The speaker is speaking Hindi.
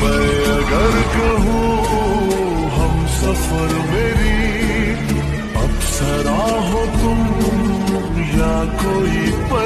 मैं अगर कहूँ हम सफ़र मेरी अप्सरा हो तुम या कोई पर